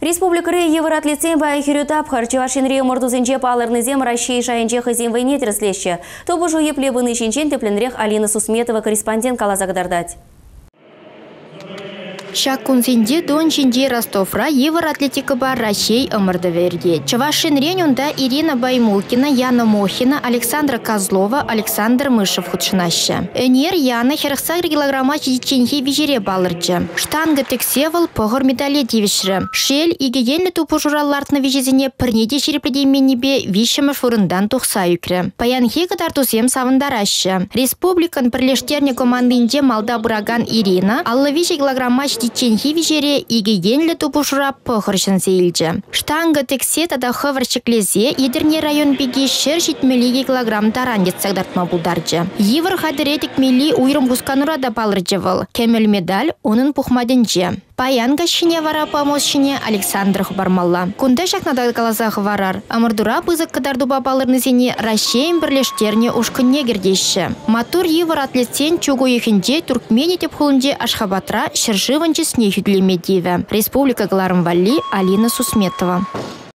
Республикаре Евроатлетсен бай хюрютап харчевашинре мордузенче палырнызем Россия шайынче хызем войне тірслеші. Тобы жу еплебыны шинчен тепленрех Алина Сусметова корреспондент калазагдардать. Шакунзинде дон Ростовра Евр атлетика бар Россия ымырды верде. Чавашин ренюнда Ирина Баймулкина, Яна Мохина, Александра Козлова, Александр Мышев худшынаща. Энер Яна херхсагр килограмма чеченхи вижере балырчы. Штанга тексевал погор медале девишрі. Шел игеенлі тупу жураллартны вижезіне пірнеде шерепредеменнебе вишімі фурындан тухса юкрі. Паянхи катартусем савындарашы. Республикан бірлештерне командынде малда бураган Ирина, аллы виже Ченхи вижере игеген тупушура похыршын сейілді. Штанга тексе тада хывырчыклезе едірне район беге шер жетмеліге килограмм таран сагдартма бұлдаржы. Евір хадыретік мели уйрым гусканура да палыржывыл. Кемел медаль оның пухмадынжы. Паянга шине вара помощине Александр Хубармалла. Кунда шакнада калазах варар. Амырдура бызык кадарду бабалырны зене Рашеем бірлештерне ушкынне гердеші. Матур евір атлетсен чугу ехінде Туркмени теп хулынде Ашхабатра шыржыванчы сне Республика Галарым Алина Сусметова.